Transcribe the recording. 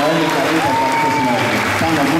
Oleh dari Bapak